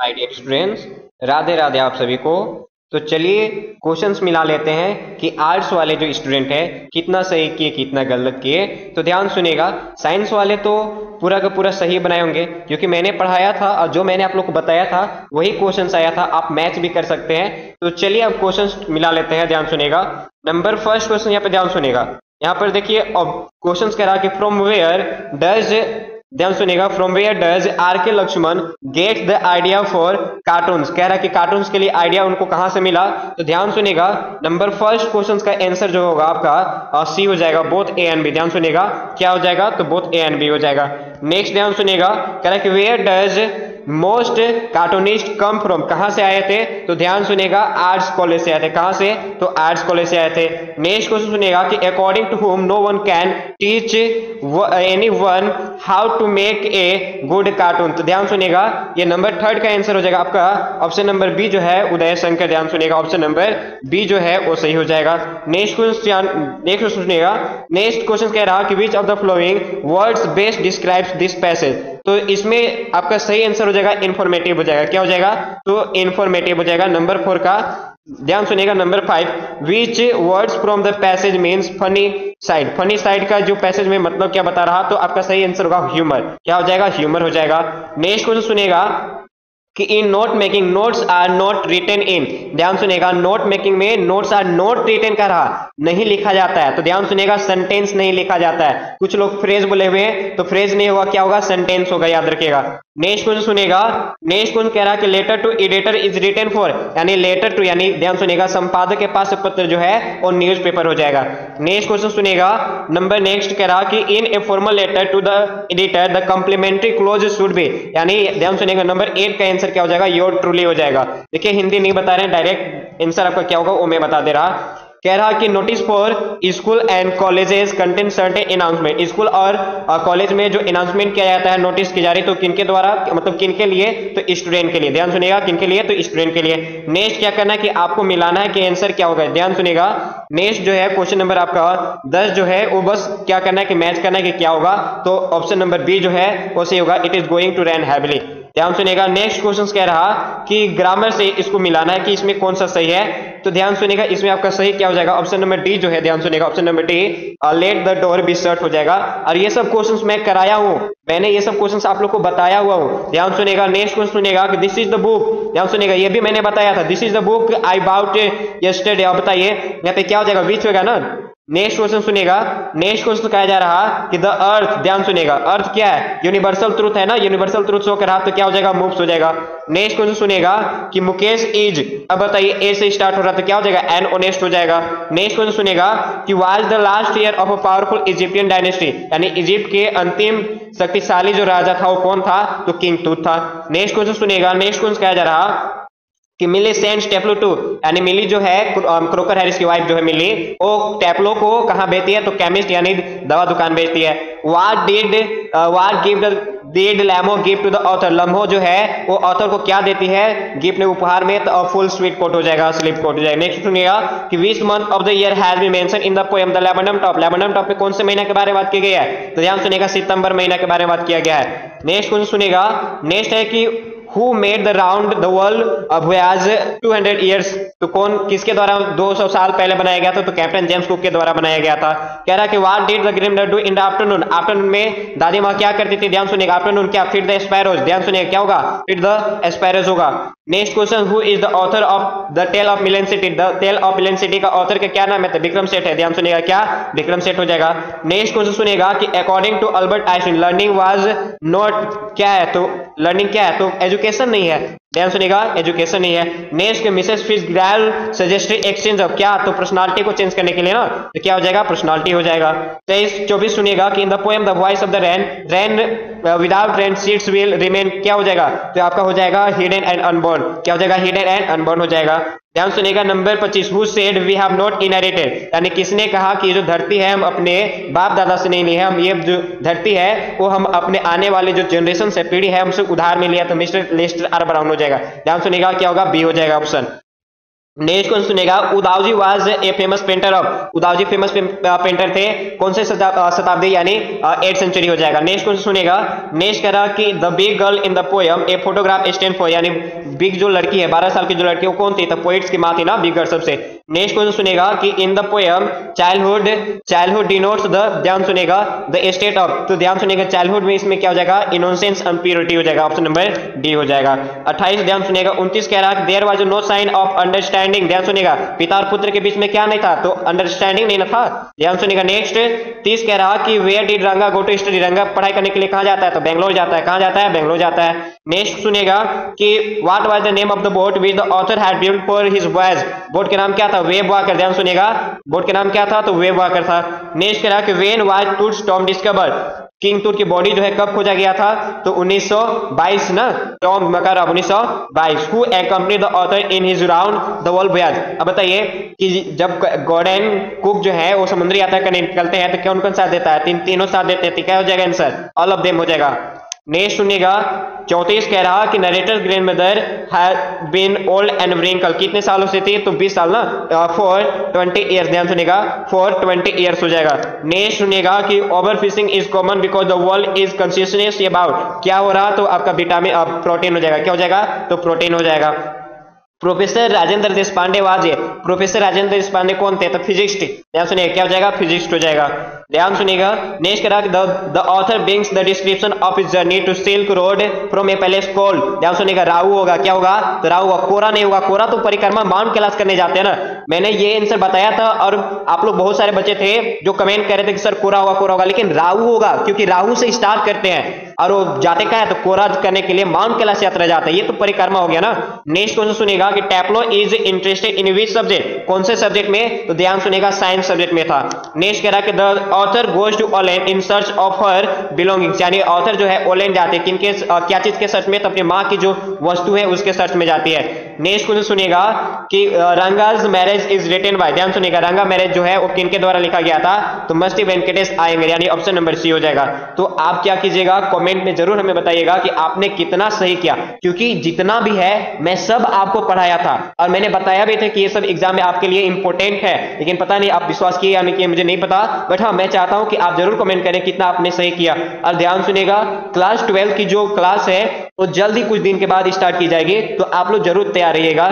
My dear students Radhe Radhe आप सभी को। तो चलिए क्वेश्चंस मिला लेते हैं कि आर्ट्स वाले जो स्टूडेंट है, कितना सही किए, कितना गलत किए। तो ध्यान सुनेगा साइंस वाले तो पूरा का पूरा सही बनाए होंगे, क्योंकि मैंने पढ़ाया था और जो मैंने आप लोग को बताया था, वही क्वेश्चन आया था। आप मैच भी कर सकते हैं। तो चलिए अब क्वेश्चन मिला लेते हैं, ध्यान सुनेगा नंबर फ़र्स्ट क्वेश्चन यहाँ पे ध्यान सुनेगा यहाँ पर देखिए क्वेश्चन कह रहा कि फ्रॉम वेयर डज ध्यान सुनेगा from where does R K Laxman get the idea for cartoon कह रहा है कि कार्टून के लिए आइडिया उनको कहाँ से मिला? तो ध्यान सुनेगा नंबर फ़र्स्ट क्वेश्चन का आंसर जो होगा आपका सी हो जाएगा बोथ ए एंड बी ध्यान सुनेगा, क्या हो जाएगा? तो बोथ ए एंड बी हो जाएगा। नेक्स्ट ध्यान सुनेगा, कह रहा है कि where does most cartoonist come from. कहाँ से आए थे? तो ध्यान सुनेगा, आर्ट्स कॉलेज से आए थे। कहाँ से? तो आर्ट्स कॉलेज से आए थे। नेक्स्ट क्वेश्चन सुनेगा कि according to home no one can teach anyone how to make a good cartoon तो ध्यान सुनेगा, ये नंबर थर्ड का आंसर हो जाएगा आपका। ऑप्शन नंबर बी जो है, उदय शंकर ध्यान सुनेगा। ऑप्शन नंबर बी जो है, वो सही हो जाएगा। नेक्स्ट क्वेश्चन नेक्स्ट क्वेश्चन सुनेगा। नेक्स्ट क्वेश्चन कह रहा कि which of the following words best describes this passage तो इसमें आपका सही आंसर हो जाएगा इन्फॉर्मेटिव हो जाएगा। क्या हो जाएगा? तो इन्फॉर्मेटिव हो जाएगा नंबर फोर का। ध्यान सुनिएगा number five which words from the passage means funny side funny side का जो पैसेज में मतलब क्या बता रहा? तो आपका सही आंसर होगा ह्यूमर क्या हो जाएगा? ह्यूमर हो जाएगा। नेक्स्ट क्वेश्चन सुनेगा कि in note making notes are not written in ध्यान सुनेगा नोट मेकिंग में नोट्स आर नोट रिटन कर रहा। नहीं लिखा जाता है। तो ध्यान सुनेगा सेंटेंस नहीं लिखा जाता है। कुछ लोग फ्रेज बोले हुए हैं तो फ्रेज नहीं होगा, क्या होगा? सेंटेंस होगा, याद रखिएगा। नेक्स्ट क्वेश्चन सुनेगा नेक्स्ट क्वेश्चन कह रहा है कि letter to editor is written for यानी लेटर टू यानी ध्यान सुनेगा, संपादक के पास पत्र जो है, वो न्यूज़ पेपर हो जाएगा। नेक्स्ट क्वेश्चन सुनेगा। नंबर नेक्स्ट कह रहा कि in a formal letter to the editor the complimentary close should be यानी ध्यान सुनेगा नंबर एट का आंसर क्या हो जाएगा? योर ट्रूली हो जाएगा। देखिए, हिंदी नहीं बता रहे हैं डायरेक्ट आंसर आपका क्या होगा? वो मैं बता दे रहा। कह रहा कि notice for school and colleges contain certain announcement school और कॉलेज में जो अनाउंसमेंट किया जाता है नोटिस की जा रही तो किनके द्वारा मतलब किन के लिए? तो स्टूडेंट के लिए। ध्यान सुनेगा किन के लिए? तो स्टूडेंट के लिए। नेक्स्ट क्या करना है कि आपको मिलाना है कि आंसर क्या होगा? ध्यान सुनेगा नेक्स्ट जो है क्वेश्चन नंबर आपका दस जो है, वो बस क्या करना है कि मैच करना है कि क्या होगा? तो ऑप्शन नंबर बी जो है, वो सही होगा। It is going to rain heavily ध्यान सुनेगा। नेक्स्ट क्वेश्चन कह रहा कि ग्रामर से इसको मिलाना है कि इसमें कौन सा सही है। तो ध्यान सुनेगा, इसमें आपका सही क्या हो जाएगा? ऑप्शन नंबर डी जो है, ध्यान सुनेगा। Option number D let the door be shut हो जाएगा। और ये सब क्वेश्चंस मैं कराया हूँ। मैंने ये सब क्वेश्चंस आप लोग को बताया हुआ हूँ। ध्यान सुनेगा नेक्स्ट क्वेश्चन सुनेगा कि दिस इज़ द बुक ध्यान सुनेगा, ये भी मैंने बताया था। This is the book I bought yesterday बताइए, यहाँ पे क्या हो जाएगा? विच होगा ना? नेक्स्ट क्वेश्चन सुनेगा नेक्स्ट क्वेश्चन कहा जा रहा कि द अर्थ, ध्यान सुनेगा। अर्थ क्या है? यूनिवर्सल ट्रूथ है ना? यूनिवर्सल ट्रूथ शो कर तो क्या हो जाएगा? मूव्स हो जाएगा। नेक्स्ट क्वेश्चन सुनेगा कि मुकेश इज़, अब बताइए ए से स्टार्ट हो रहा तो क्या हो जाएगा? एन ओनेस्ट हो जाएगा। नेक्स्ट क्वेश्चन सुनेगा कि was the last year of a powerful Egyptian dynasty यानी इजिप्ट के अंतिम शक्तिशाली जो राजा था, वो कौन था? तो किंग टूथ था नेक्स्ट क्वेश्चन सुनेगा नेक्स्ट क्वेश्चन कहा जा रहा कि मिली सेंड टेप्लो टू, यानी मिली जो है क्रोकर हैरिस की वाइफ जो है मिली, वो टेप्लो को कहा बेचती है? तो केमिस्ट यानी दवा दुकान बेचती है। What did give the did Lhamo gift to the author Lhamo जो है, वो ऑथर को क्या देती है? गिफ्ट में उपहार में तो फुल स्वीट कोट हो जाएगा स्लिप कोट हो जाएगा। नेक्स्ट सुनिएगा कि which month of the year has be mention in the poem the laburnum top laburnum top में कौन से महीना के बारे में बात की गई है? तो ध्यान सुनेगा सितंबर महीना के बारे में बात किया गया है। नेक्स्ट कौन सुनेगा नेक्स्ट है कि who made the round the world voyage 200 years तो कौन किसके द्वारा 200 साल पहले बनाया गया था? तो कैप्टन जेम्स कुक के द्वारा बनाया गया था। कह रहा कि what did the grim do in the afternoon afternoon में दादी माँ क्या करती थी? ध्यान सुनिएगा। आफ्टरनून क्या? फिर द स्पैरोज ध्यान सुनिएगा। क्या होगा? फिर द स्पैरोज होगा। Next question who is the author of the tale of Melon City the tale of Melon City का ऑथर का क्या नाम है? तो विक्रम सेठ है। ध्यान सुनिएगा क्या? विक्रम सेठ हो जाएगा। नेक्स्ट क्वेश्चन सुनिएगा कि according to Albert Einstein learning was not क्या है? तो लर्निंग क्या है? तो एजुकेशन नहीं है। ध्यान सुनेगा एजुकेशन नहीं है। नेक्स्ट मिसेस फिज ग्रैल सजेस्टेड एक्सचेंज ऑफ़ क्या? तो पर्सनालिटी को चेंज करने के लिए ना तो क्या हो जाएगा? पर्सनालिटी हो जाएगा। तेईस चौबीस सुनिएगा कि in the poem the voice of the rain rain without rain seeds will remain क्या हो जाएगा? तो आपका हो जाएगा हिडन एंड अनबोर्न क्या हो जाएगा? हिडन एंड अनबोर्न हो जाएगा। ध्यान सुनेगा number 25 who said we have not inherited यानी किसने कहा कि जो धरती है, हम अपने बाप दादा से नहीं ली है, हम ये जो धरती है, वो हम अपने आने वाले जो जनरेशन से पीढ़ी है, हमसे उधार में लिया तो मिस्टर लेस्टर आर ब्राउन हो जाएगा। ध्यान सुनेगा, क्या होगा? बी हो जाएगा ऑप्शन नेक्स्ट क्वेश्चन सुनेगा, उदावजी was a famous painter of उदावजी famous painter थे, कौन से शताब्दी यानी एट सेंचुरी हो जाएगा। नेक्स्ट क्वेश्चन सुनेगा, नेक्स्ट कह रहा कि the big girl in the poem a photograph stand for यानी बिग जो लड़की है, बारह साल की जो लड़की वो कौन थी? तो पोइट्स की माँ थी ना बिग गर्ल सबसे। नेक्स्ट क्वेश्चन सुनेगा कि in the poem childhood childhood denotes the ध्यान सुनेगा द स्टेट ऑफ़ तो ध्यान सुनेगा चाइल्डहुड में इसमें क्या हो जाएगा? इनोसेंस अम्प्योरिटी हो जाएगा ऑप्शन नंबर डी हो जाएगा। अट्ठाईस, ध्यान सुनेगा, उनतीस कह रहा there was no sign of understanding ध्यान सुनेगा, पिता और पुत्र के बीच में क्या नहीं था? तो अंडरस्टैंडिंग नहीं था। ध्यान सुनेगा नेक्स्ट तीस कह रहा कि where did Ranga go to study Ranga पढ़ाई करने के लिए कहा जाता है? तो बेंगलोर जाता है, कहाँ जाता है? बेंगलोर जाता है। नेक्स्ट सुनेगा कि what was the name of the boat which the author had build for his voyage boat के नाम क्या था? वेब वाकर ध्यान सुनेगा। बोट के नाम क्या था? तो वेब वाकर था। नेक्स्ट कह रहा कि when was Tut tomb discover king Tut की बॉडी जो है कब खोजा गया था? तो 1922 ना? टॉम मकर 1922 who accompanied the author in his round the world voyage अब बताइए कि जब गॉर्डन कुक जो है, वो समुद्री यात्रा करने निकलते हैं तो कौन कौन साथ देता है? तीन, तीनों साथ देते हैं क्या हो? जाएगा आंसर ऑल ऑफ़ देम हो जाएगा। नेक्स्ट सुनिएगा चौतीस कह रहा कि नरेटर ग्रैंड मदर व्रिंकल कितने सालों से थी? तो 20 साल ना? फॉर ट्वेंटी ईयर्स ध्यान सुनेगा। फॉर ट्वेंटी ईयर्स हो जाएगा। नेक्स्ट सुनिएगा कि over fishing is common because the world is consistence about क्या हो रहा? तो आपका विटामिन प्रोटीन हो जाएगा। क्या हो जाएगा? तो प्रोटीन हो जाएगा। प्रोफेसर राजेंद्र देश पांडे वाजे। प्रोफेसर राजेंद्र देश पांडे कौन थे? तो फिजिक्स ध्यान सुनिएगा क्या हो जाएगा? फिजिक्स हो जाएगा। ध्यान सुनिएगा। नेक्स्ट करा the author brings the description of his journey to Silk Road from a place called ध्यान सुनिएगा, राहु होगा, क्या होगा? तो राहु होगा, कोरा नहीं होगा, कोरा तो परिक्रमा माउंट कैलाश करने जाते हैं ना। मैंने ये आंसर बताया था और आप लोग बहुत सारे बच्चे थे जो कमेंट कर रहे थे कि सर कोरा होगा कोरा होगा, लेकिन राहु होगा, क्योंकि राहु से स्टार्ट करते हैं। और वो जाते क्या है? तो कोरा करने के लिए माउंट कैलाश यात्रा जाते हैं। ये तो परिक्रमा हो गया ना। नेक्स्ट क्वेश्चन सुनेगा कि टैपलो is interested in which subject कौन से सब्जेक्ट में? तो ध्यान सुनेगा साइंस सब्जेक्ट में था। नेक्स्ट कह रहा कि the author goes to Holland in search of her belongings यानी ऑथर जो है ओलैंड जाते हैं। किनके क्या चीज़ के सर्च में? तो अपनी माँ की जो वस्तु है, उसके सर्च में जाती है। नेक्स्ट क्वेश्चन सुनिएगा कि Ranga's marriage is written by ध्यान सुनिएगा, रंगा मैरिज जो है, वो किनके द्वारा लिखा गया था? तो मस्ती वेंकटेश आएँगे यानी ऑप्शन नंबर सी हो जाएगा। तो आप क्या कीजिएगा कमेंट में ज़रूर हमें बताइएगा कि आपने कितना सही किया, क्योंकि जितना भी है, मैं सब आपको पढ़ाया था, और मैंने बताया भी था कि ये सब एग्ज़ाम में आपके लिए इंपॉर्टेंट है, लेकिन पता नहीं आप विश्वास किए या नहीं किए, मुझे नहीं पता बट हाँ मैं चाहता हूँ कि आप ज़रूर कमेंट करें कितना आपने सही किया। और ध्यान सुनेगा क्लास ट्वेल्थ की जो क्लास है वो जल्द ही कुछ दिन के बाद स्टार्ट की जाएगी। तो आप लोग ज़रूर तैयार रहिएगा।